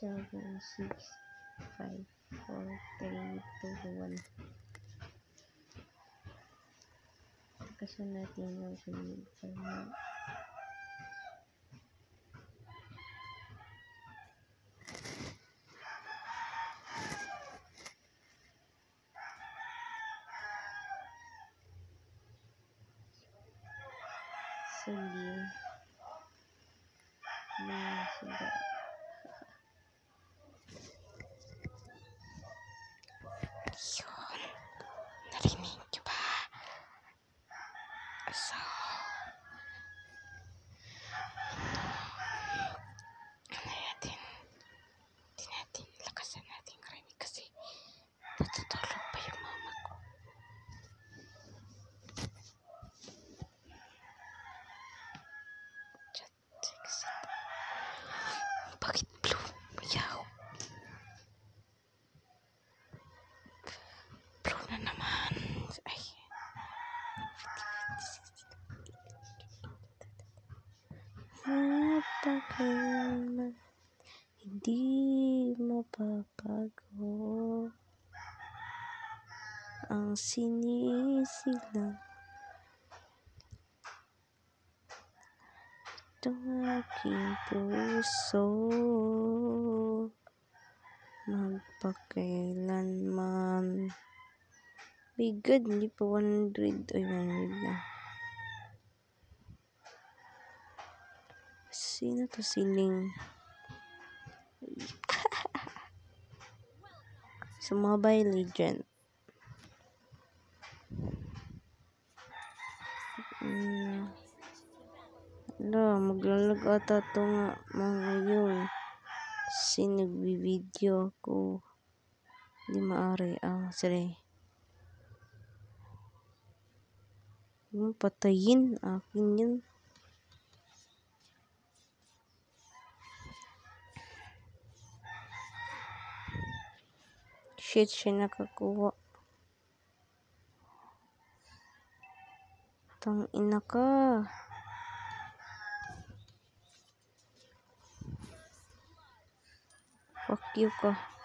seven, six, five, four, three, two, one. Kasi natin yung sunod para Sige. Sige. Na naman. Ay. Mapakailanman hindi mapapago ang sinisilang itong aking puso. Magpakailanman Bigod, hindi pa 100 ay 100 na Sino to siling? Sa Mobile Legend. Mm. Ala, maglalag ata to nga mga yun. Kasi nagbibideo ako. Hindi maari. Ah, sorry. Yung patayin. Akin yun. Shit, siya nakakuha. Tang ina ka. Fuck you ka.